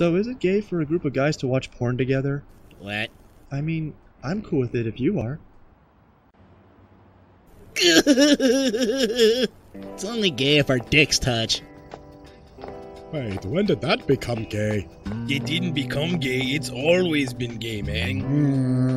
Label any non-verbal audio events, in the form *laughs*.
So is it gay for a group of guys to watch porn together? What? I mean, I'm cool with it if you are. *laughs* it's only gay if our dicks touch. Wait, when did that become gay? It didn't become gay, it's always been gay, man. Mm.